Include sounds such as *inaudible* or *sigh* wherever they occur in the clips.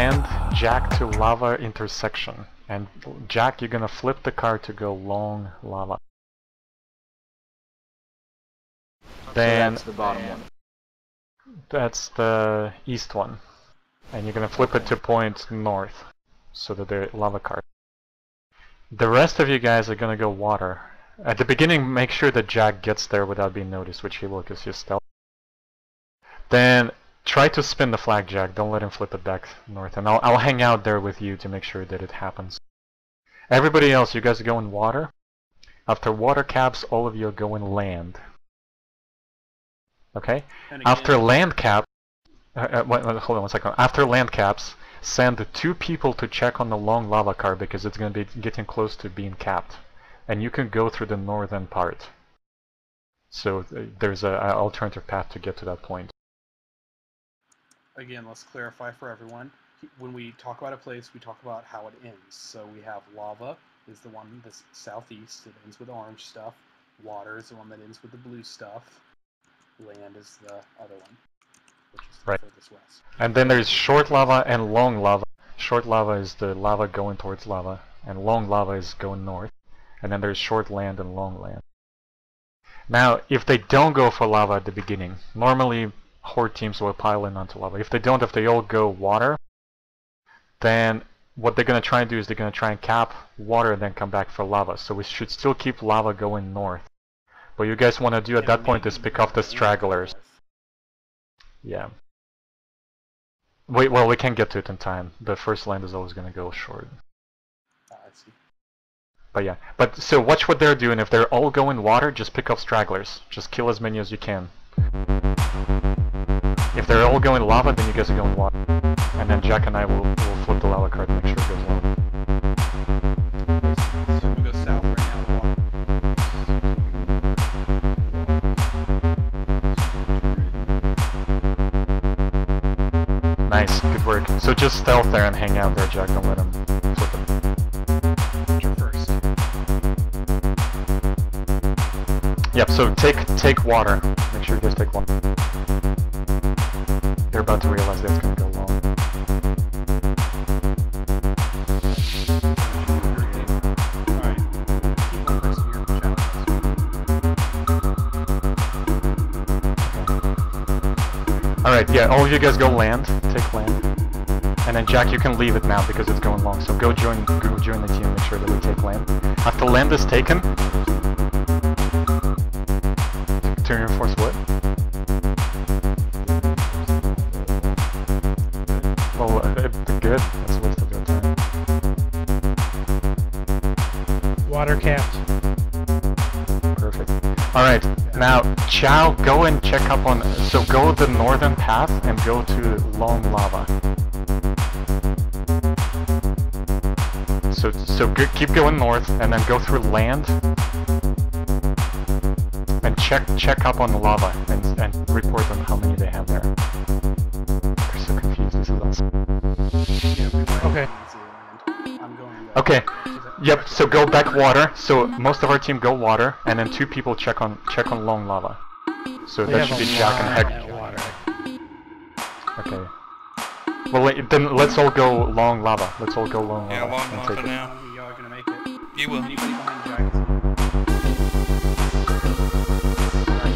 send Jack to lava intersection. And Jack, you're gonna flip the car to go long lava. Then that's the bottom one. that's the east one. And you're gonna flip it to point north. So that the lava car. The rest of you guys are gonna go water. At the beginning, make sure that Jack gets there without being noticed, which he will because he's stealth. Then try to spin the flag, Jack. Don't let him flip it back north. And I'll, I'll hang out there with you to make sure that it happens. Everybody else, you guys are going water. After water caps, all of you are going land. Okay? After land cap, uh, uh, wait, hold on one second. After land caps, send two people to check on the long lava car because it's going to be getting close to being capped, and you can go through the northern part. So uh, there's a, a alternative path to get to that point. Again, let's clarify for everyone. When we talk about a place, we talk about how it ends. So we have lava is the one that's southeast. It ends with orange stuff. Water is the one that ends with the blue stuff. Land is the other one, which is the Right. furthest west. And then there's short lava and long lava. Short lava is the lava going towards lava, and long lava is going north. And then there's short land and long land. Now, if they don't go for lava at the beginning, normally horde teams will pile in onto lava. If they don't, if they all go water, then what they're going to try and do is they're going to try and cap water and then come back for lava. So we should still keep lava going north. What you guys want to do at that point is pick off the stragglers. Yeah. Wait, well, we can't get to it in time. The first land is always going to go short. Ah, I see. But yeah, but so watch what they're doing. If they're all going water, just pick off stragglers. Just kill as many as you can. If they're all going lava, then you guys are going water. And then Jack and I will, will flip the lava card to make sure it goes long. So we'll go south right now. Nice, good work. So just stealth there and hang out there, Jack. Don't let him flip it. You're first. Yep, so take take water. Make sure you guys take water. They're about to realize that's gonna go long. Alright. Yeah, all of you guys go land. Take land. And then Jack, you can leave it now because it's going long. So go join go join the team make sure that we take land. After land is taken, to reinforce what? Now, Chow, go and check up on... So go the northern path and go to Long Lava. So, so g keep going north and then go through land and check check up on the lava and, and report on how many they have there. They're so confused, this is awesome. Yeah, we might Okay. easily land. I'm going. Okay, is that- Yep. So go back *laughs* water. So most of our team go water, and then two people check on check on long lava. So We that should be Jack and lot Heck. water. Okay. Well, wait, then let's all go long lava. Let's all go long Yeah, lava long and lava take now. Y'all are gonna make it. You will. Anybody behind Jack?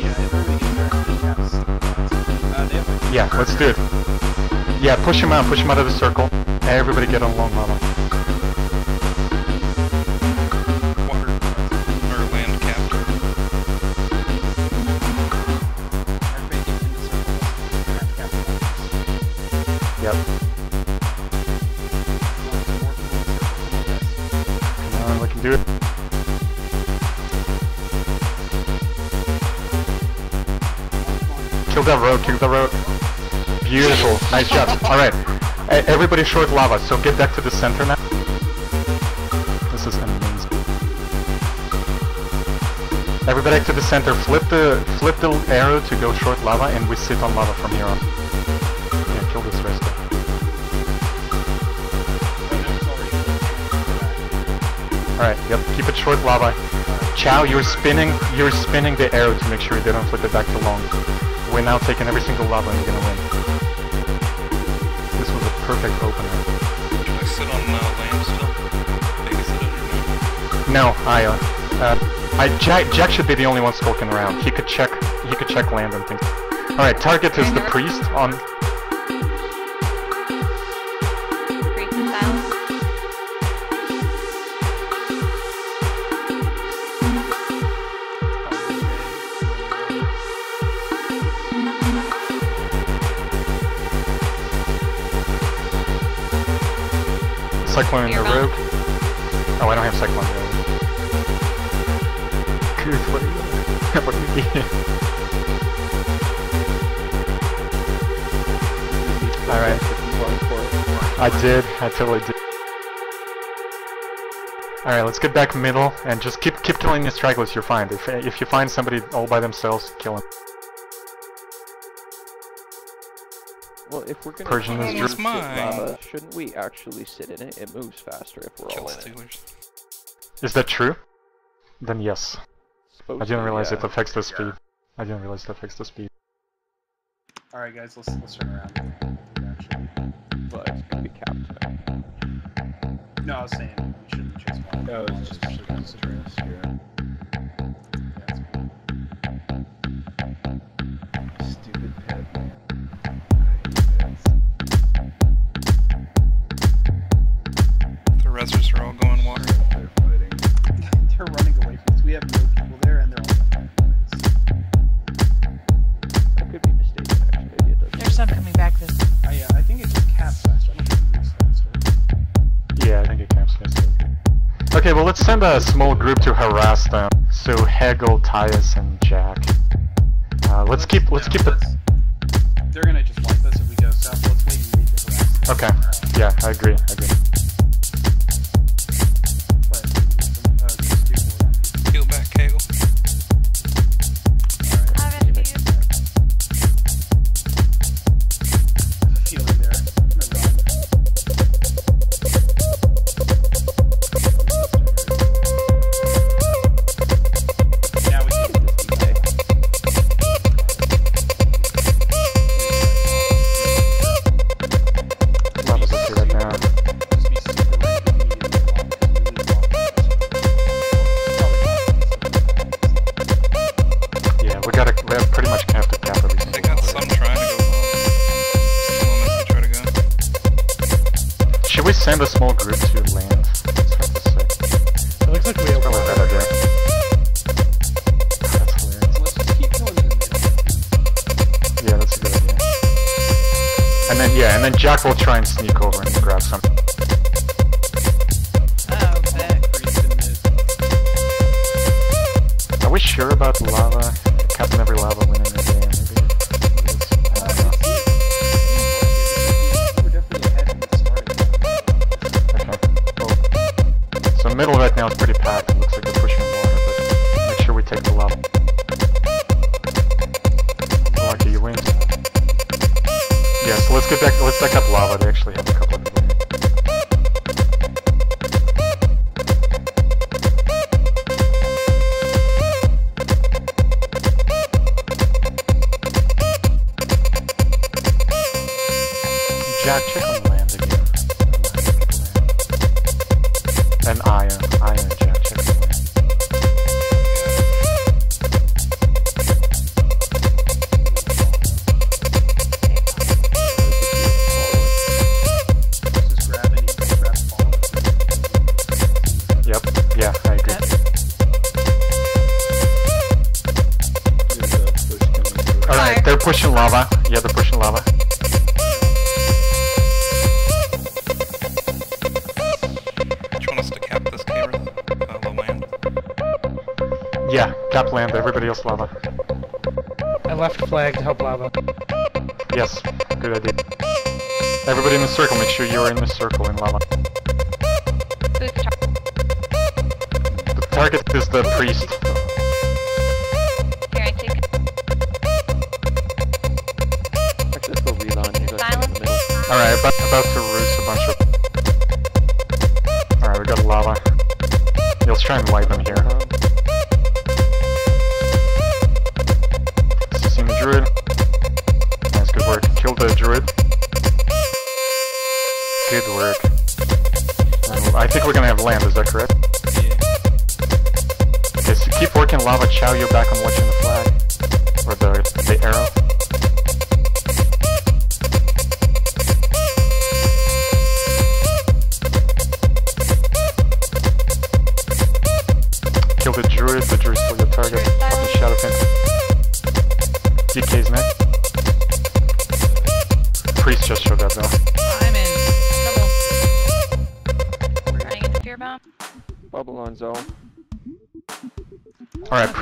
Yeah, everybody get their handicaps. They have like Yeah, let's do it. Yeah, push him out. Push him out of the circle. Everybody get on long lava. Road. Kill the road. Beautiful. Nice job. All right. E- Everybody short lava. So get back to the center now. This is amazing. Everybody to the center. Flip the flip the arrow to go short lava, and we sit on lava from here on. Yeah, kill this rest. Alright, yep, keep it short lava. Chow, you're spinning you're spinning the arrow to make sure they don't flip it back to long. We're now taking every single lava and we're gonna win. This was a perfect opener. Should I sit on uh, land still? Babysit it or no? No, I, uh, uh, I, Jack, Jack should be the only one skulking around. He could check, he could check land and things. Alright, target is the priest on, Cyclone in the You're rogue. Oh, I don't have Cyclone rogue. Good, what do you, *laughs* what do you mean? Alright. I did, I totally did. Alright, let's get back middle and just keep keep killing the stragglers you're fine. If if you find somebody all by themselves, kill them. Well, if we're gonna Persian is use mine. lava, shouldn't we actually sit in it? It moves faster if we're Kill all in it. stealers. Is that true? Then yes. Supposed I didn't to, realize yeah. it affects the speed. I didn't realize it affects the speed. All right, guys, let's let's turn around. But it's gonna be capped now. no, I was saying we shouldn't chase one. No, it's just Especially shooting considering- stress, yeah. Yeah, Okay, well let's send a small group to harass them. So Hegel, Tyus, and Jack. Uh, let's keep let's no, keep the. let's- They're gonna just wipe us if we go south. Let's and wait to harass them. Okay. Yeah, I agree. I agree. About lava? Captain every lava winning the game, maybe? I don't know. We're definitely ahead in the. Well, so middle right now is pretty packed. It looks like they're pushing water, but make sure we take the lava. Lucky you win. Yeah, so let's get back. Let's back up lava. They actually have a couple of Yeah, cap land, everybody else lava. I left flag to help lava. Yes, good idea. Everybody in the circle, make sure you're in the circle in lava. The target is the priest. Here, I take it. Actually, let's go reline. You guys stay in Silence. the middle. Alright, about, about to roost a bunch of... Alright, we got lava. Yeah, let's try and wipe them here. Land, is that correct? Yeah. Okay, so keep working lava, Chow, you're back on watching the flag.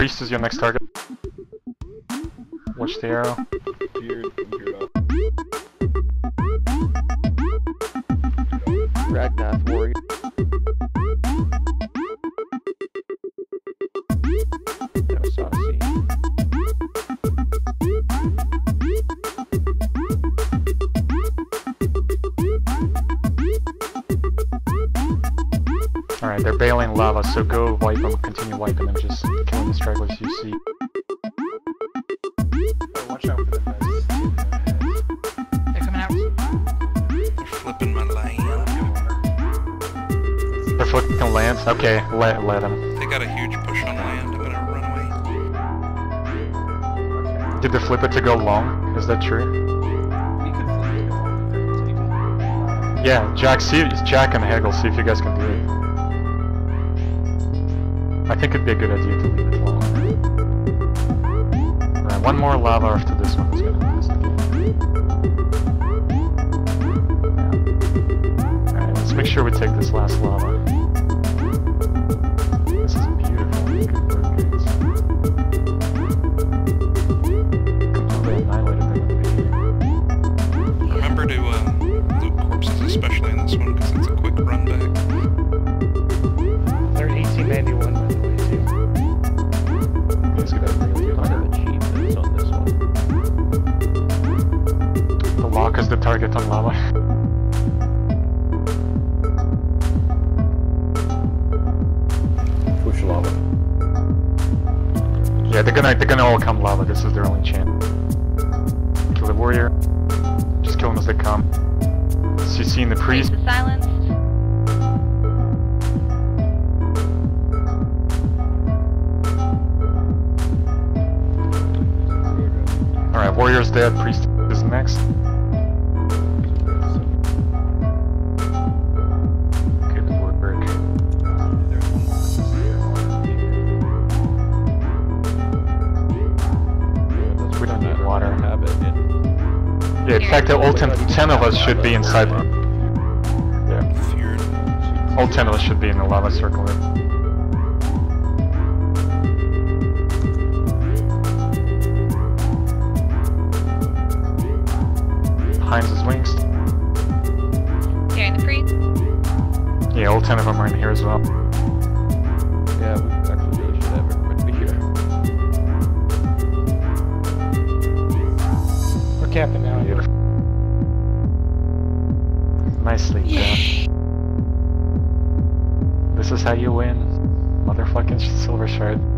Priest is your next target. Watch the arrow. Feared, I'm bailing lava, so go wipe them, continue wiping them, just killing the stragglers you see. Oh, watch out for them guys. They're coming out. They're flipping my land. They're flipping lands? Okay, let, let them. They got a huge push on land. I'm gonna run away. Did they flip it to go long? Is that true? We could flip it if they're taking. Yeah, Jack, see, Jack and Hegel, see if you guys can do it. I think it'd be a good idea to leave it long. Alright, one more lava after this one is gonna. Yeah. Alright, let's make sure we take this last lava. Yeah, they're gonna they're gonna all come lava. This is their only chance. Kill the warrior. Just kill them as they come. So you see in the priest. Priest is silenced. All right, warrior's dead. Priest is next. In. Yeah, in fact, all ten, of us should be inside. Yeah, all ten of us should be in the lava circle. Heinz is wings. Carrying the priest. Yeah, all ten of them are in here as well. Yeah, we actually really should have everybody here. We're camping now. Beautiful. Nicely done. This is how you win, motherfucking Silvershard.